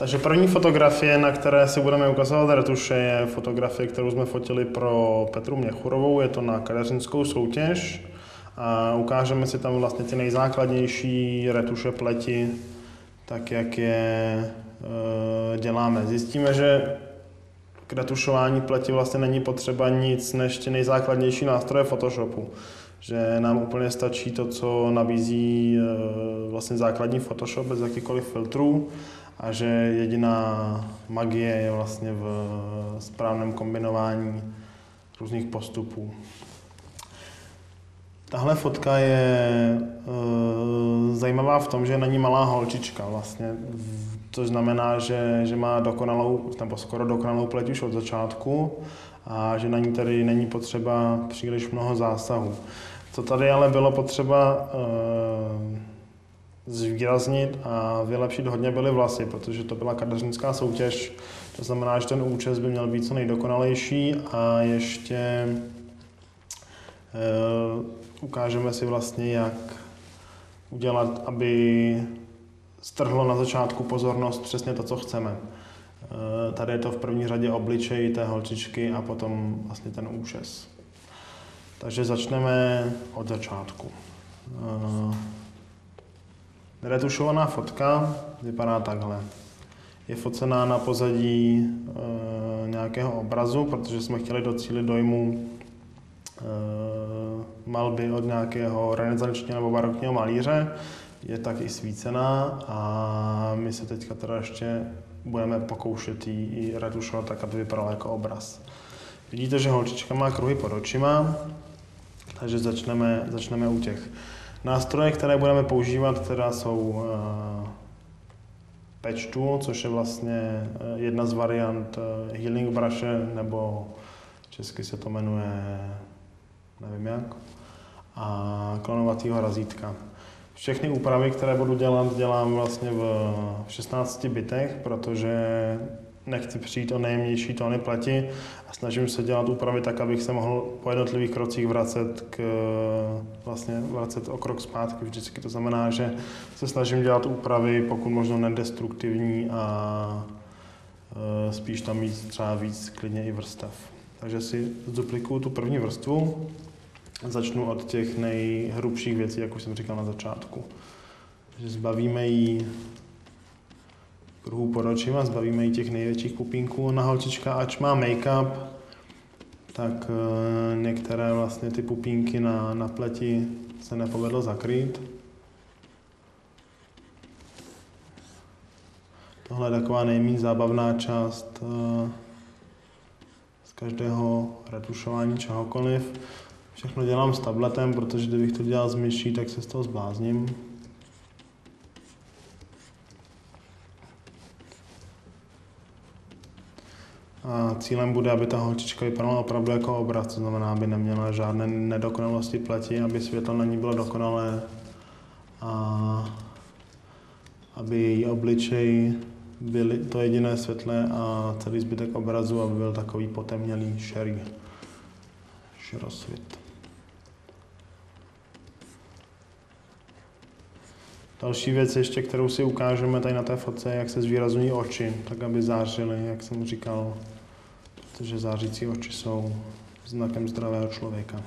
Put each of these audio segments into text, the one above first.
Takže první fotografie, na které si budeme ukazovat retuše, je fotografie, kterou jsme fotili pro Petru Měchurovou. Je to na kadeřinskou soutěž. A ukážeme si tam vlastně ty nejzákladnější retuše pleti, tak jak je e, děláme. Zjistíme, že k retušování pleti vlastně není potřeba nic než ty nejzákladnější nástroje Photoshopu. Že nám úplně stačí to, co nabízí e, vlastně základní Photoshop bez jakýkoliv filtrů a že jediná magie je vlastně v správném kombinování různých postupů. Tahle fotka je e, zajímavá v tom, že není malá holčička vlastně, což znamená, že, že má dokonalou, nebo skoro dokonalou pleť už od začátku a že na ní tady není potřeba příliš mnoho zásahů. Co tady ale bylo potřeba e, zvýraznit a vylepšit hodně byly vlasy, protože to byla kadeřnická soutěž. To znamená, že ten účes by měl být co nejdokonalejší a ještě e, ukážeme si vlastně, jak udělat, aby strhlo na začátku pozornost přesně to, co chceme. E, tady je to v první řadě obličej té holčičky a potom vlastně ten účes. Takže začneme od začátku. E, Retušovaná fotka vypadá takhle. Je focená na pozadí e, nějakého obrazu, protože jsme chtěli docílit dojmu e, malby od nějakého renesančního nebo barokního malíře. Je tak i svícená a my se teďka teda ještě budeme pokoušet ji i retušovat tak, aby vypadala jako obraz. Vidíte, že holčička má kruhy pod očima, takže začneme, začneme u těch. Nástroje, které budeme používat, teda jsou eh, patch tool, což je vlastně eh, jedna z variant eh, healing brushe, nebo česky se to jmenuje, nevím jak, a klonovatýho razítka. Všechny úpravy, které budu dělat, dělám vlastně v 16 bitech, protože nechci přijít o nejjemnější tóny pleti a snažím se dělat úpravy tak, abych se mohl po jednotlivých krocích vracet, k, vlastně vracet o krok zpátky vždycky. To znamená, že se snažím dělat úpravy pokud možno nedestruktivní a e, spíš tam mít třeba víc klidně i vrstev. Takže si zduplikuju tu první vrstvu, začnu od těch nejhrubších věcí, jak už jsem říkal na začátku. Takže zbavíme jí kruhů pod očima, zbavíme i těch největších pupínků. Na holčička, ač má make-up, tak eh, některé vlastně ty pupínky na, na pleti se nepovedlo zakrýt. Tohle je taková nejméně zábavná část eh, z každého retušování čehokoliv. Všechno dělám s tabletem, protože kdybych to dělal s myší, tak se z toho zblázním. A cílem bude, aby ta holčička vypadala opravdu jako obraz, to znamená, aby neměla žádné nedokonalosti pleti, aby světlo na ní bylo dokonalé a aby její obličej byl to jediné světlé a celý zbytek obrazu, aby byl takový potemnělý, šerý, šerosvit. Další věc ještě, kterou si ukážeme tady na té fotce, jak se zvýrazňují oči, tak aby zářily, jak jsem říkal, protože zářící oči jsou znakem zdravého člověka.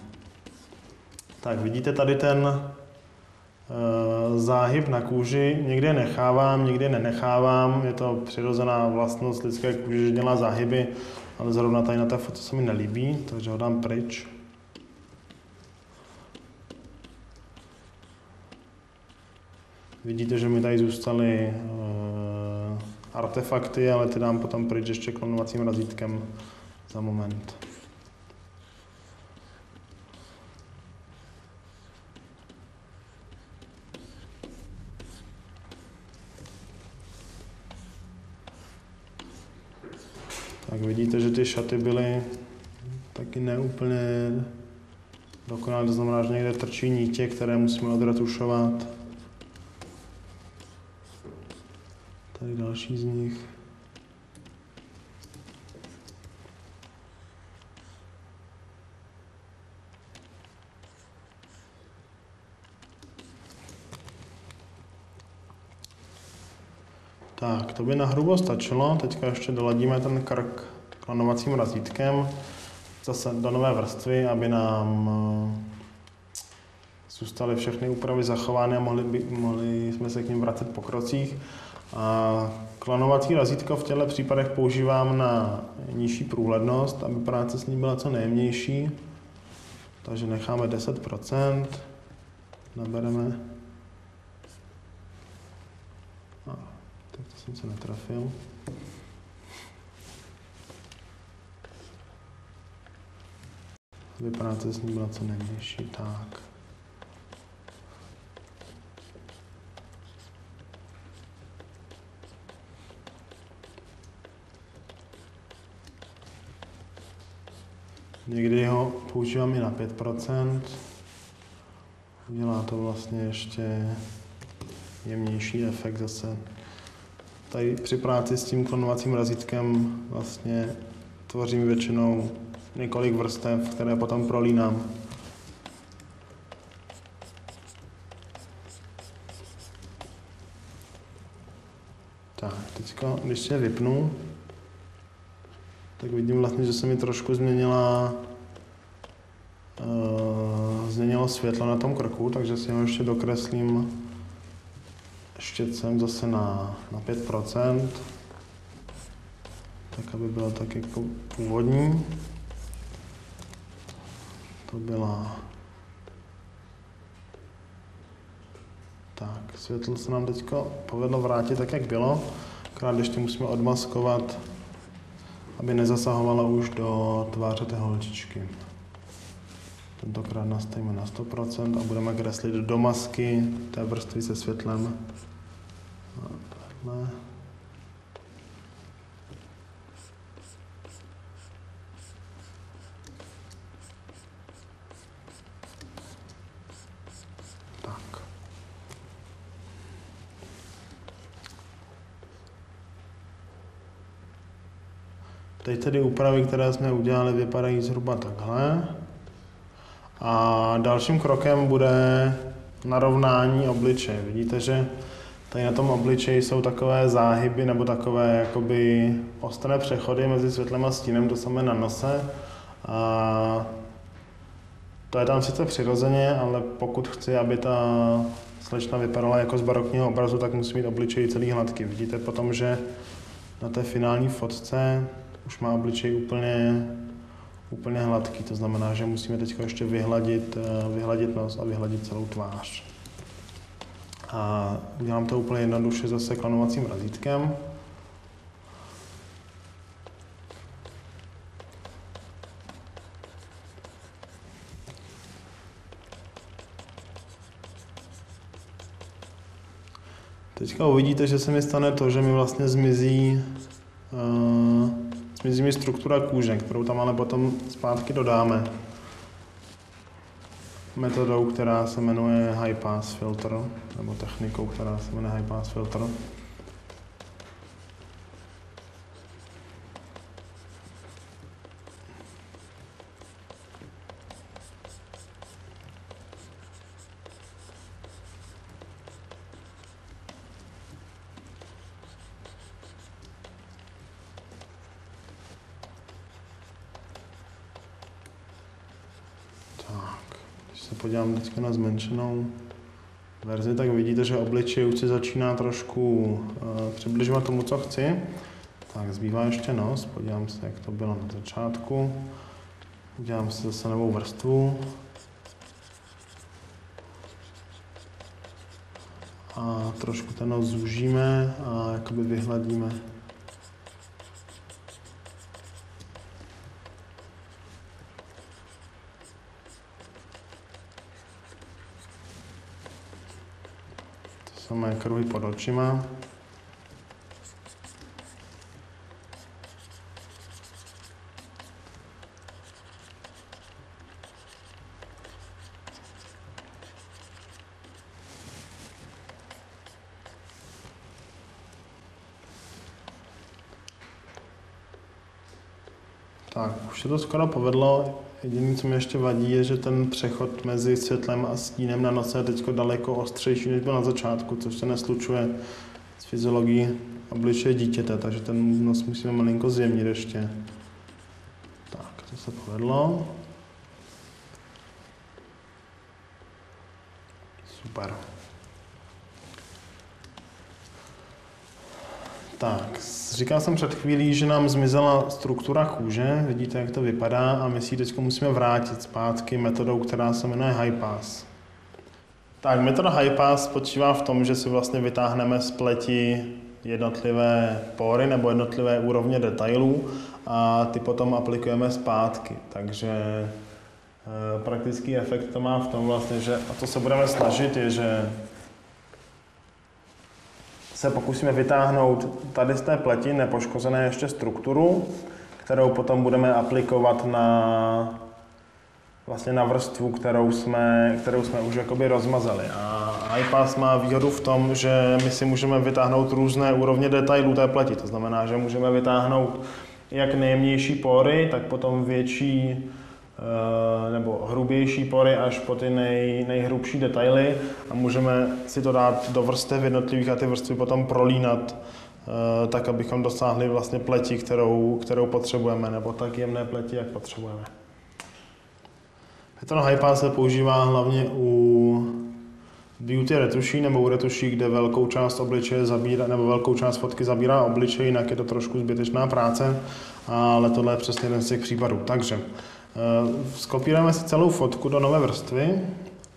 Tak vidíte tady ten uh, záhyb na kůži, někde nechávám, někde nenechávám, je to přirozená vlastnost lidské kůže, že dělá záhyby, ale zrovna tady na té fotce se mi nelíbí, takže ho dám pryč. Vidíte, že mi tady zůstaly uh, artefakty, ale ty dám potom pryč ještě klonovacím razítkem za moment. Tak vidíte, že ty šaty byly taky neúplně dokonalé, to znamená, že někde trčí nítě, které musíme odratušovat. Tady další z nich. Tak, to by na hrubo stačilo. Teďka ještě doladíme ten krk klanovacím razítkem zase do nové vrstvy, aby nám eh, zůstaly všechny úpravy zachovány a mohli, by, mohli jsme se k ním vracet po krocích. A klanovací razítko v těchto případech používám na nižší průhlednost, aby práce s ní byla co nejjemnější. Takže necháme 10%, nabereme. Tak to jsem se netrafil. Aby práce s ní byla co nejjemnější, tak. Někdy ho používám i na 5%. Dělá to vlastně ještě jemnější efekt zase. Tady při práci s tím klonovacím razítkem vlastně tvořím většinou několik vrstev, které potom prolínám. Tak, teďka, když se vypnu, tak vidím vlastně, že se mi trošku změnila uh, změnilo světlo na tom krku, takže si ho ještě dokreslím štětcem zase na, na 5%, tak aby bylo tak jako původní. To byla... Tak, světlo se nám teď povedlo vrátit tak, jak bylo. Akorát ještě musíme odmaskovat aby nezasahovala už do tváře té holčičky. Tentokrát nastavíme na 100% a budeme kreslit do masky té vrstvy se světlem. Takhle. Teď tedy úpravy, které jsme udělali, vypadají zhruba takhle. A dalším krokem bude narovnání obličeje. Vidíte, že tady na tom obličeji jsou takové záhyby nebo takové jakoby ostré přechody mezi světlem a stínem, to samé na nose. A to je tam sice přirozeně, ale pokud chci, aby ta slečna vypadala jako z barokního obrazu, tak musí mít obličej celý hladký. Vidíte potom, že na té finální fotce už má obličej úplně, úplně hladký, to znamená, že musíme teď ještě vyhladit, eh, vyhladit nos a vyhladit celou tvář. A dělám to úplně jednoduše zase klanovacím razítkem. Teďka uvidíte, že se mi stane to, že mi vlastně zmizí uh, Zmizí mi struktura kůže, kterou tam ale potom zpátky dodáme metodou, která se jmenuje High Pass Filter, nebo technikou, která se jmenuje High Pass Filter. Podívám teďka na zmenšenou verzi, tak vidíte, že obličej už si začíná trošku uh, přibližovat tomu, co chci. Tak zbývá ještě nos, podívám se, jak to bylo na začátku. Udělám si zase novou vrstvu. A trošku ten nos zúžíme a jakoby vyhladíme samé kruhy pod očima. Tak, už se to skoro povedlo. Jediné, co mi ještě vadí, je, že ten přechod mezi světlem a stínem na nose je teď daleko ostřejší, než byl na začátku, což se neslučuje s fyziologii obličeje dítěte, takže ten nos musíme malinko zjemnit ještě. Tak, to se povedlo. Super. Tak, říkal jsem před chvílí, že nám zmizela struktura kůže, vidíte, jak to vypadá a my si teď musíme vrátit zpátky metodou, která se jmenuje high pass. Tak, metoda high pass spočívá v tom, že si vlastně vytáhneme z pleti jednotlivé pory nebo jednotlivé úrovně detailů a ty potom aplikujeme zpátky. Takže e, praktický efekt to má v tom vlastně, že a to se budeme snažit, je, že se pokusíme vytáhnout tady z té pleti nepoškozené ještě strukturu, kterou potom budeme aplikovat na vlastně na vrstvu, kterou jsme, kterou jsme už jakoby rozmazali. A iPass má výhodu v tom, že my si můžeme vytáhnout různé úrovně detailů té pleti. To znamená, že můžeme vytáhnout jak nejjemnější pory, tak potom větší nebo hrubější pory až po ty nej, nejhrubší detaily a můžeme si to dát do vrstev jednotlivých a ty vrstvy potom prolínat eh, tak, abychom dosáhli vlastně pleti, kterou, kterou potřebujeme, nebo tak jemné pleti, jak potřebujeme. Metoda Hypa se používá hlavně u beauty retuší nebo u retuší, kde velkou část obličeje zabírá, nebo velkou část fotky zabírá obličej, jinak je to trošku zbytečná práce, ale tohle je přesně jeden z těch případů. Takže Eh, skopírujeme si celou fotku do nové vrstvy,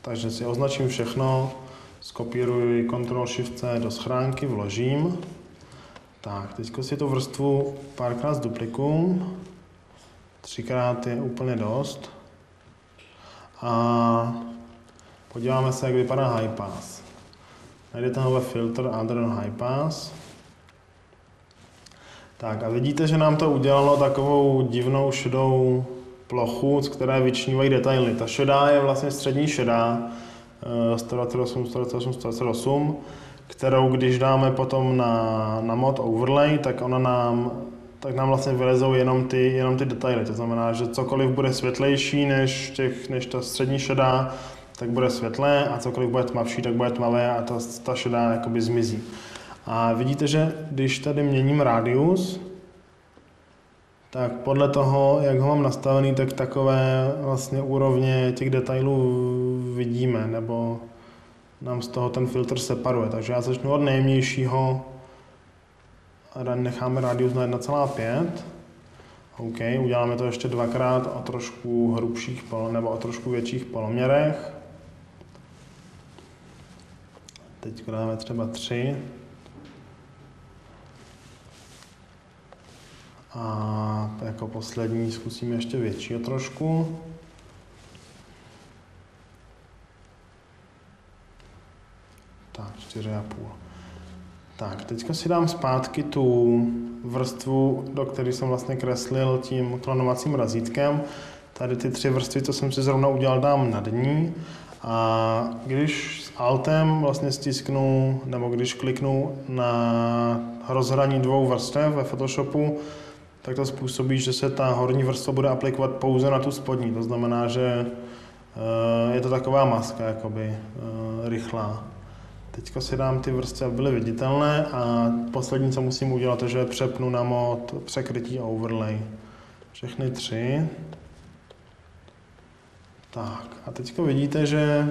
takže si označím všechno, skopíruji Ctrl Shift C do schránky, vložím. Tak, teď si tu vrstvu párkrát zduplikuju. Třikrát je úplně dost. A podíváme se, jak vypadá High Pass. Najdete ho ve Filter Other High Pass. Tak a vidíte, že nám to udělalo takovou divnou šedou plochu, z které vyčnívají detaily. Ta šedá je vlastně střední šedá, 128, 128, 128, kterou když dáme potom na, na mod overlay, tak ona nám tak nám vlastně vylezou jenom ty, jenom ty detaily. To znamená, že cokoliv bude světlejší než, těch, než ta střední šedá, tak bude světlé a cokoliv bude tmavší, tak bude tmavé a ta, ta šedá jakoby zmizí. A vidíte, že když tady měním rádius, tak podle toho, jak ho mám nastavený, tak takové vlastně úrovně těch detailů vidíme, nebo nám z toho ten filtr separuje. Takže já začnu od nejjemnějšího a necháme radius na 1,5. OK, uděláme to ještě dvakrát o trošku hrubších nebo o trošku větších poloměrech. Teď dáme třeba 3. A jako poslední zkusíme ještě většího trošku. Tak, 4,5. Tak, teďka si dám zpátky tu vrstvu, do které jsem vlastně kreslil tím klonovacím razítkem. Tady ty tři vrstvy, co jsem si zrovna udělal, dám nad ní. A když s Altem vlastně stisknu, nebo když kliknu na rozhraní dvou vrstev ve Photoshopu, tak to způsobí, že se ta horní vrstva bude aplikovat pouze na tu spodní. To znamená, že eh, je to taková maska, jakoby eh, rychlá. Teďka si dám ty vrstvy, aby byly viditelné a poslední, co musím udělat, je, že přepnu na mod překrytí overlay. Všechny tři. Tak a teďka vidíte, že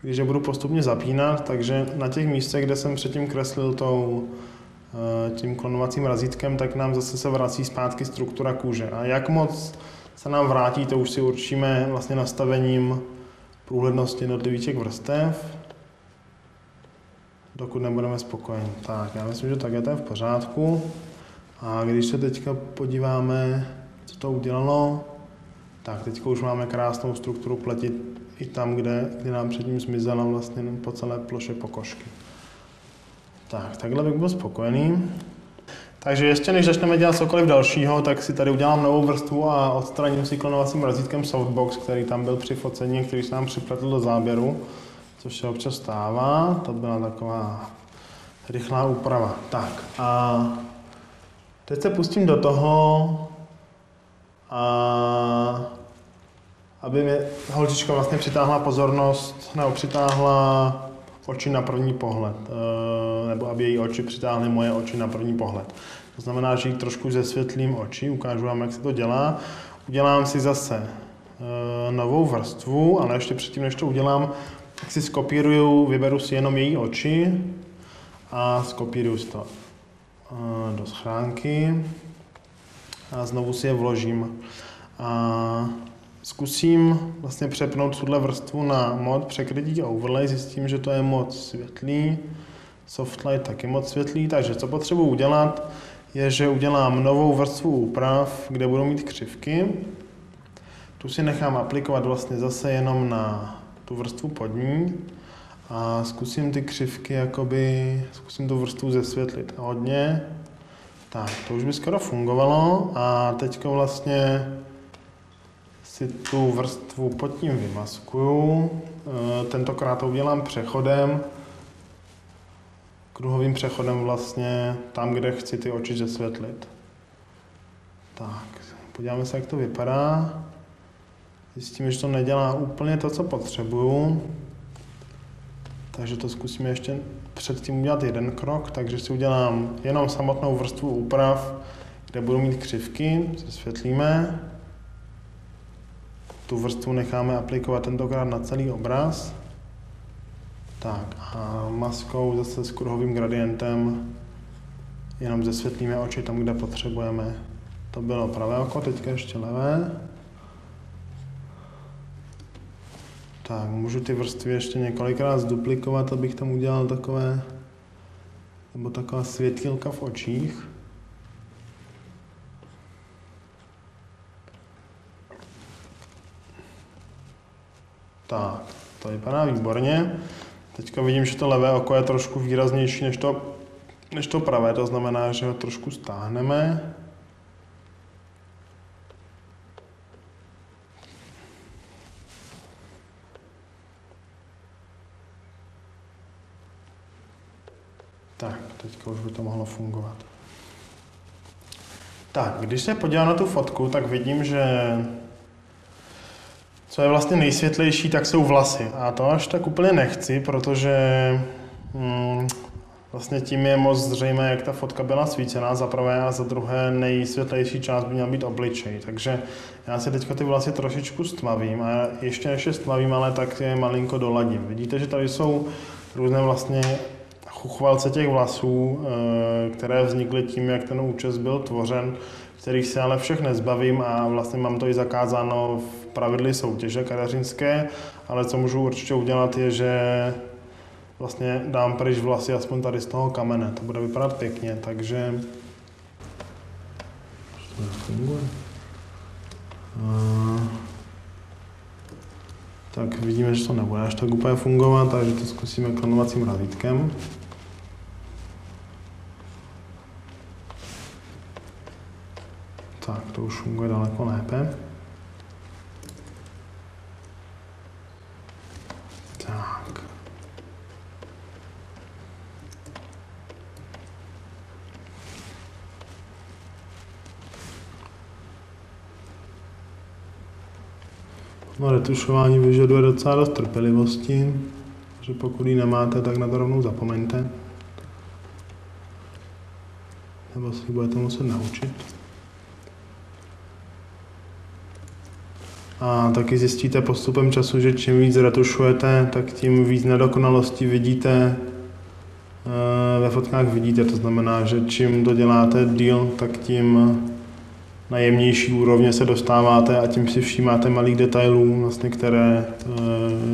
když je budu postupně zapínat, takže na těch místech, kde jsem předtím kreslil tou tím klonovacím razítkem, tak nám zase se vrací zpátky struktura kůže. A jak moc se nám vrátí, to už si určíme vlastně nastavením průhlednosti jednotlivých vrstev, dokud nebudeme spokojeni. Tak, já myslím, že tak je to v pořádku. A když se teďka podíváme, co to udělalo, tak teďka už máme krásnou strukturu pleti i tam, kde, kde nám předtím zmizela vlastně po celé ploše pokožky. Tak, takhle bych byl spokojený. Takže ještě než začneme dělat cokoliv dalšího, tak si tady udělám novou vrstvu a odstraním si klonovacím razítkem softbox, který tam byl při focení, který se nám připletl do záběru, což se občas stává. To byla taková rychlá úprava. Tak a teď se pustím do toho, a aby mě holčička vlastně přitáhla pozornost, nebo přitáhla oči na první pohled, eh, nebo aby její oči přitáhly moje oči na první pohled. To znamená, že jí trošku zesvětlím oči, ukážu vám, jak se to dělá. Udělám si zase eh, novou vrstvu, ale ještě předtím, než to udělám, tak si skopíruju, vyberu si jenom její oči a skopíruju si to eh, do schránky a znovu si je vložím. A zkusím vlastně přepnout tuhle vrstvu na mod překrytí overlay, zjistím, že to je moc světlý, softlight taky moc světlý, takže co potřebuji udělat, je, že udělám novou vrstvu úprav, kde budu mít křivky. Tu si nechám aplikovat vlastně zase jenom na tu vrstvu pod ní. A zkusím ty křivky, jakoby, zkusím tu vrstvu zesvětlit hodně. Tak, to už by skoro fungovalo. A teďka vlastně si tu vrstvu pod tím vymaskuju. E, tentokrát to udělám přechodem, kruhovým přechodem vlastně tam, kde chci ty oči zesvětlit. Tak, podíváme se, jak to vypadá. Zjistíme, že to nedělá úplně to, co potřebuju. Takže to zkusíme ještě předtím udělat jeden krok, takže si udělám jenom samotnou vrstvu úprav, kde budu mít křivky, zesvětlíme. Tu vrstvu necháme aplikovat tentokrát na celý obraz. Tak a maskou zase s kruhovým gradientem jenom zesvětlíme oči tam, kde potřebujeme. To bylo pravé oko, teďka ještě levé. Tak, můžu ty vrstvy ještě několikrát zduplikovat, abych tam udělal takové, nebo taková světilka v očích. Tak, to vypadá výborně. Teďka vidím, že to levé oko je trošku výraznější než to, než to pravé, to znamená, že ho trošku stáhneme. Tak, teďka už by to mohlo fungovat. Tak, když se podívám na tu fotku, tak vidím, že co je vlastně nejsvětlejší, tak jsou vlasy. A to až tak úplně nechci, protože hmm, vlastně tím je moc zřejmé, jak ta fotka byla svícená za prvé a za druhé nejsvětlejší část by měla být obličej. Takže já si teďka ty vlasy trošičku stmavím a ještě než je stmavím, ale tak je malinko doladím. Vidíte, že tady jsou různé vlastně chuchvalce těch vlasů, eh, které vznikly tím, jak ten účes byl tvořen, kterých se ale všech nezbavím a vlastně mám to i zakázáno v pravidly soutěže kadeřinské, ale co můžu určitě udělat je, že vlastně dám pryč vlasy aspoň tady z toho kamene. To bude vypadat pěkně, takže... Tak vidíme, že to nebude až tak úplně fungovat, takže to zkusíme klonovacím razítkem. Tak, to už funguje daleko lépe. Tak. No, retušování vyžaduje docela dost trpělivosti, že pokud ji nemáte, tak na to rovnou zapomeňte. Nebo si budete muset naučit. A taky zjistíte postupem času, že čím víc retušujete, tak tím víc nedokonalostí vidíte eh, ve fotkách vidíte. To znamená, že čím to děláte díl, tak tím na jemnější úrovně se dostáváte a tím si všímáte malých detailů, vlastně, které eh,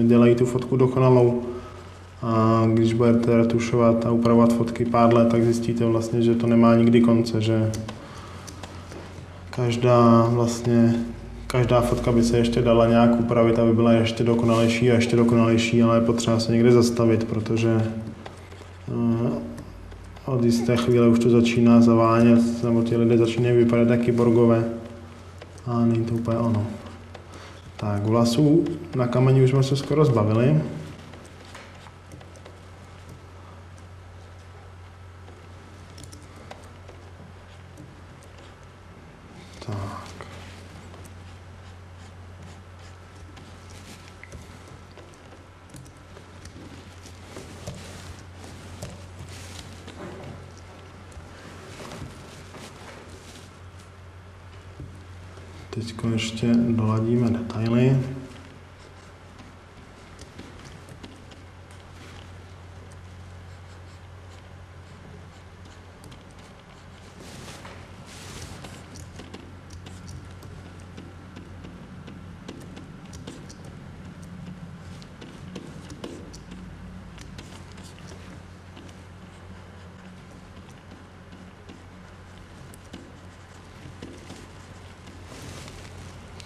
dělají tu fotku dokonalou. A když budete retušovat a upravovat fotky pár let, tak zjistíte vlastně, že to nemá nikdy konce, že každá vlastně každá fotka by se ještě dala nějak upravit, aby byla ještě dokonalejší a ještě dokonalejší, ale je potřeba se někde zastavit, protože uh, od jisté chvíle už to začíná zavánět, nebo ti lidé začínají vypadat jako kyborgové a není to úplně ono. Tak, vlasů na kameni už jsme se skoro zbavili. Teď ještě doladíme detaily.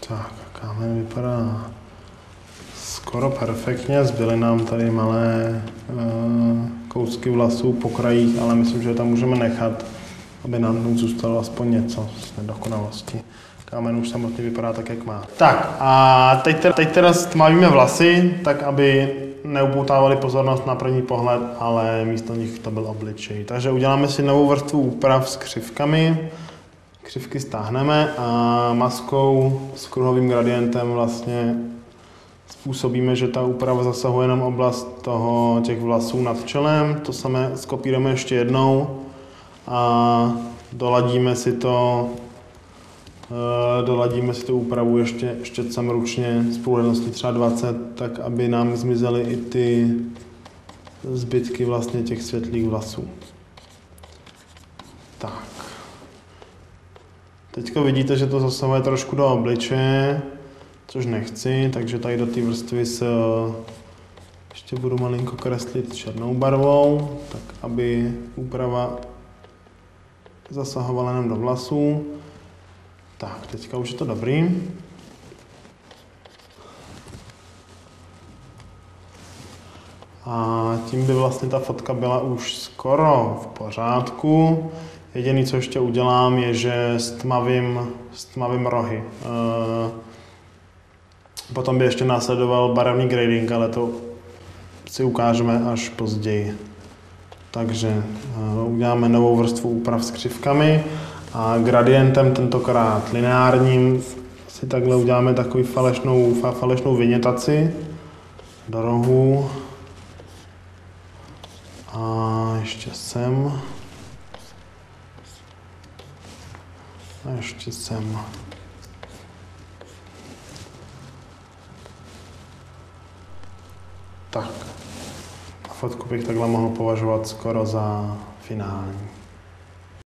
Tak, kámen vypadá skoro perfektně, zbyly nám tady malé uh, kousky vlasů po krajích, ale myslím, že je tam můžeme nechat, aby nám zůstalo aspoň něco z nedokonalosti. Kámen už samotně vypadá tak, jak má. Tak a teď teda, teď teda stmavíme vlasy, tak aby neupoutávali pozornost na první pohled, ale místo nich to byl obličej. Takže uděláme si novou vrstvu úprav s křivkami křivky stáhneme a maskou s kruhovým gradientem vlastně způsobíme, že ta úprava zasahuje jenom oblast toho, těch vlasů nad čelem. To samé skopírujeme ještě jednou a doladíme si to eh, doladíme si tu úpravu ještě štětcem ručně s průhledností třeba 20, tak aby nám zmizely i ty zbytky vlastně těch světlých vlasů. Tak. Teďka vidíte, že to zasahuje trošku do obličeje, což nechci, takže tady do té vrstvy se ještě budu malinko kreslit černou barvou, tak aby úprava zasahovala jenom do vlasů. Tak, teďka už je to dobrý. A tím by vlastně ta fotka byla už skoro v pořádku. Jediné, co ještě udělám, je, že stmavím, stmavím rohy. Eh, potom by ještě následoval barevný grading, ale to si ukážeme až později. Takže eh, uděláme novou vrstvu úprav s křivkami a gradientem, tentokrát lineárním, si takhle uděláme takový falešnou, falešnou vynětaci do rohu. A ještě sem. A ještě sem. Tak. A fotku bych takhle mohl považovat skoro za finální.